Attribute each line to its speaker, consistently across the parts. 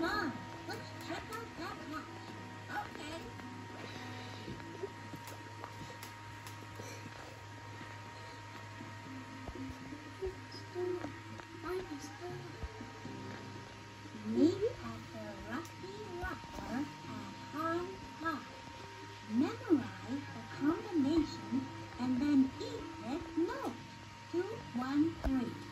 Speaker 1: Come let's check out that house. Okay. High. Memorize the combination and then eat. Two, one, three.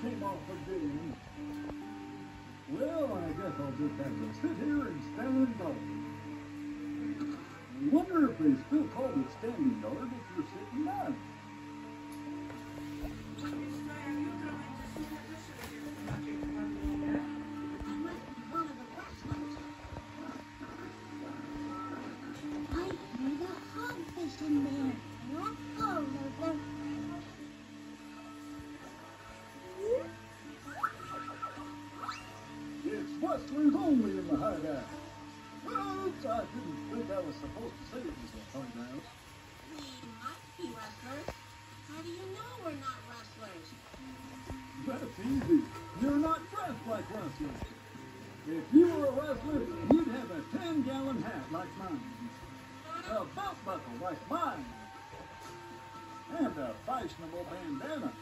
Speaker 2: Came off. Well, I guess I'll just have to sit here and stand guard. Wonder if they still call it standing guard if you're sitting down. It's Rustlers only in the hideout. Oops, I didn't think I was supposed to say it was a hideout.
Speaker 1: We might be rustlers. How do you know we're not rustlers?
Speaker 2: That's easy. You're not dressed like rustlers. If you were a rustler, you'd have a 10 gallon hat like mine, a belt buckle like mine, and a fashionable bandana.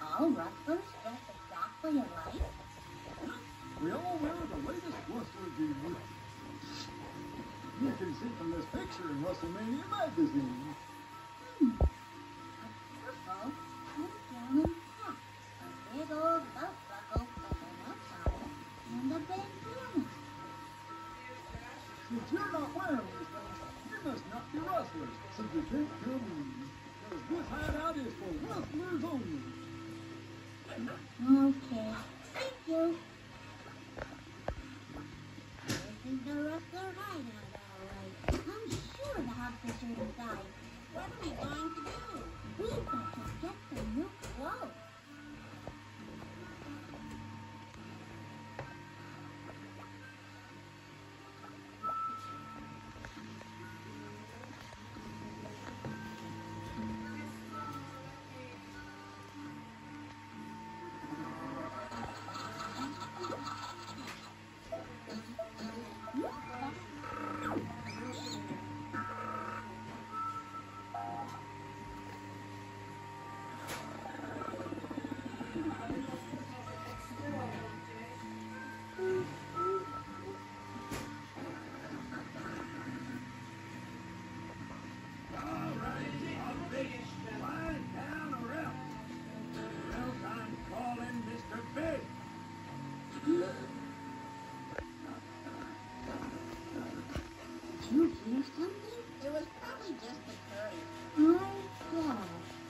Speaker 1: All rustlers dress exactly alike?
Speaker 2: We all wear the latest gear. You can see from this picture in WrestleMania magazine.
Speaker 1: Okay, thank you. This is the rustler hideout, all right. I'm sure the hogfish are inside. What are you hear something?
Speaker 3: It was probably just the curry.
Speaker 1: My God.